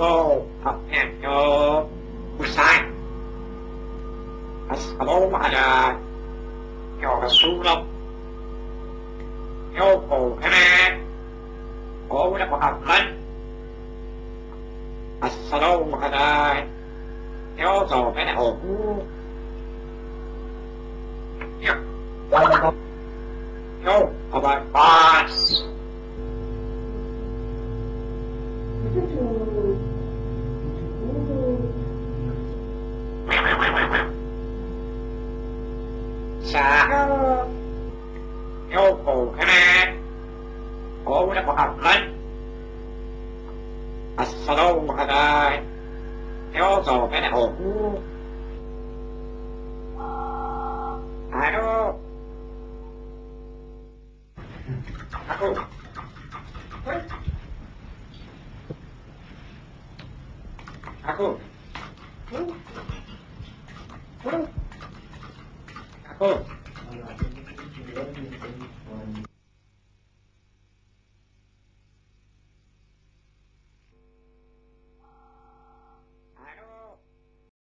Bravo, Papento, Hussein. السلام على يا رسول الله يا قومنا قول محمد السلام على يا زوجنا أبو يا يا أبا عباس Sao Yêu cầu cái này Qul Muhammad Assalamu alaikum Theo dõi cái này ổn Alo Aku 어.